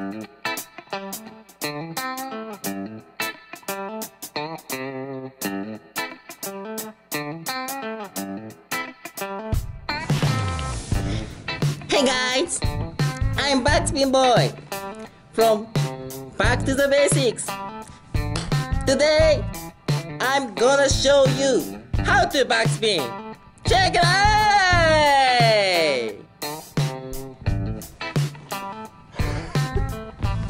Hey guys, I'm Backspin Boy from Back to the Basics. Today, I'm gonna show you how to backspin. Check it out!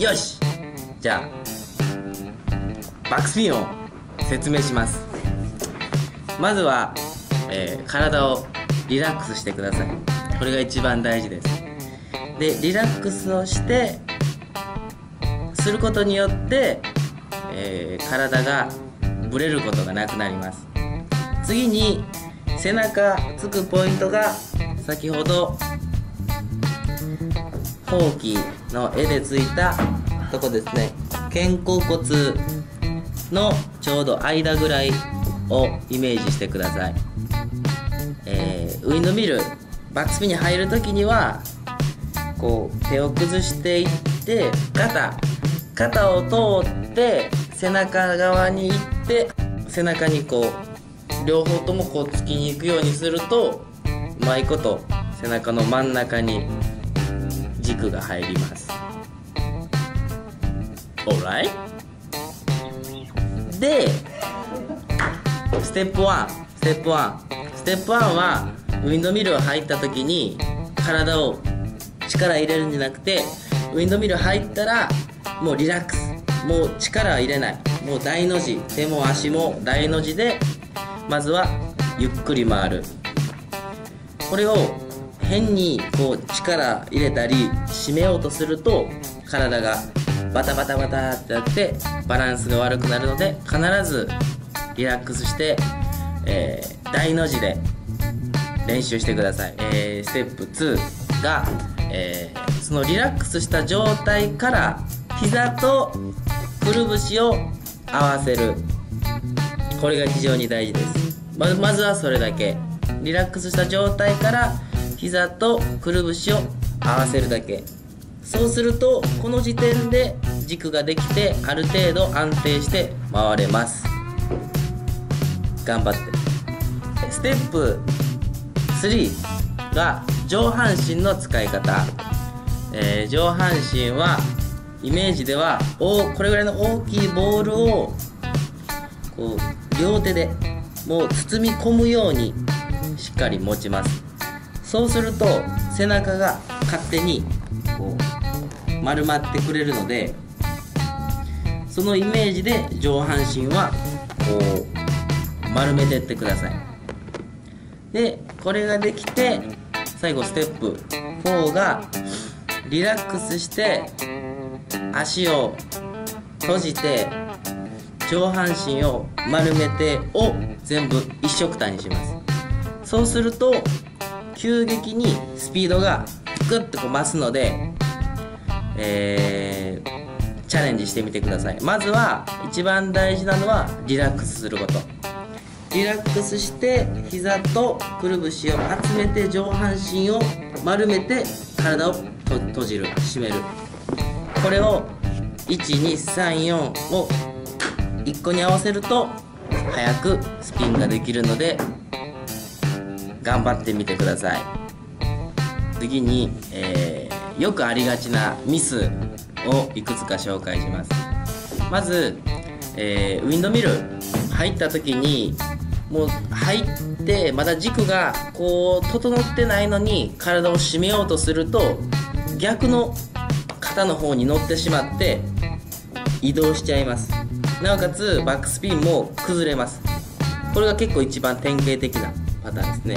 よし。じゃあバックスピンを説明します。まずは、えー体をリラックスしてください。これが一番大事です。でリラックスをしてすることによって、えー体がぶれることがなくなります。次に背中つくポイントが先ほどほうきの絵でついたとこですね。肩甲骨のちょうど間ぐらいをイメージしてください、えーウィンドミルバックスピンに入るときにはこう手を崩していって肩肩を通って背中側に行って背中にこう両方ともこう突きに行くようにするとうまいこと背中の真ん中に軸が入ります。Alright? でステップ1ステップ1ステップ1はウィンドミルを入った時に体を力入れるんじゃなくてウィンドミル入ったらもうリラックス。もう力は入れない。もう大の字。手も足も大の字でまずはゆっくり回る。これを変にこう力入れたり締めようとすると体がバタバタバタってやってバランスが悪くなるので必ずリラックスして、えー大の字で練習してください、えーステップ2が、えーそのリラックスした状態から膝とくるぶしを合わせる。これが非常に大事です。まずはそれだけ。リラックスした状態から膝とくるぶしを合わせるだけ。そうするとこの時点で軸ができてある程度安定して回れます。頑張って。ステップ3が上半身の使い方、えー上半身はイメージではおこれぐらいの大きいボールをこう両手でもう包み込むようにしっかり持ちます。そうすると背中が勝手にこう丸まってくれるのでそのイメージで上半身はこう丸めてってください。でこれができて最後ステップ4がリラックスして足を閉じて上半身を丸めてを全部一緒くたにします。そうすると急激にスピードがグッとこう増すので、えーチャレンジしてみてください。まずは一番大事なのはリラックスすること。リラックスして膝とくるぶしを集めて上半身を丸めて体を閉じる。締める。これを1234を1個に合わせると早くスピンができるので頑張ってみてください。次に、えーよくありがちなミスをいくつか紹介します。まず、えーウィンドミル入った時にもう入ってまだ軸がこう整ってないのに体を締めようとすると逆の肩の方に乗ってしまって移動しちゃいます。なおかつバックスピンも崩れます。これが結構一番典型的なパターンで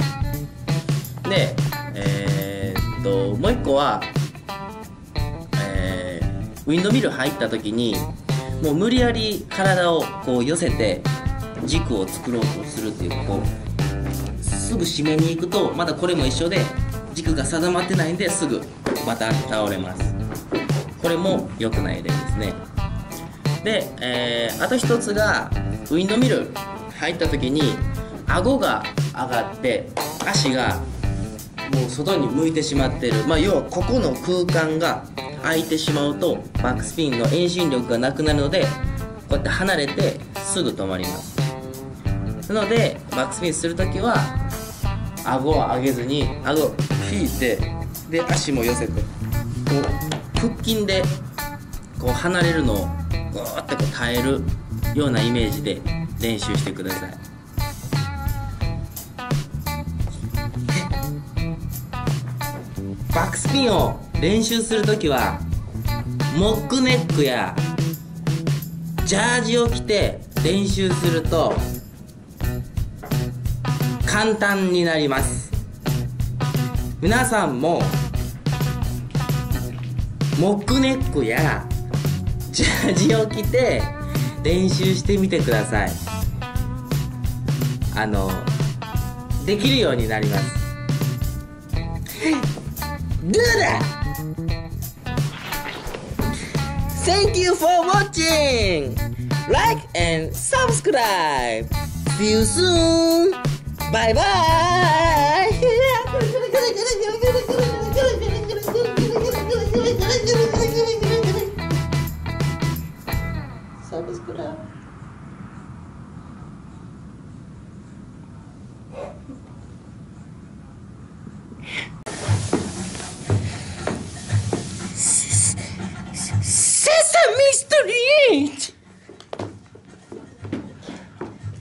すね。でえーっともう一個は、えーウィンドミル入った時にもう無理やり体をこう寄せて軸を作ろうとするっていうこうすぐ締めに行くとまたこれも一緒で軸が定まってないんですぐまた倒れます。これも良くない例ですね。で、えーあと一つがウィンドミル入った時に顎が上がって足がもう外に向いてしまってる、まあ、要はここの空間が空いてしまうとバックスピンの遠心力がなくなるのでこうやって離れてすぐ止まります。なのでバックスピンする時は顎を上げずに顎を引いてで足も寄せてこう腹筋でこう離れるのをグーってこう耐えるようなイメージで練習してください。ピンを練習するときはモックネックやジャージを着て練習すると簡単になります。皆さんもモックネックやジャージを着て練習してみてください。あのできるようになります。Thank you for watching! Like and subscribe! See you soon! Bye bye!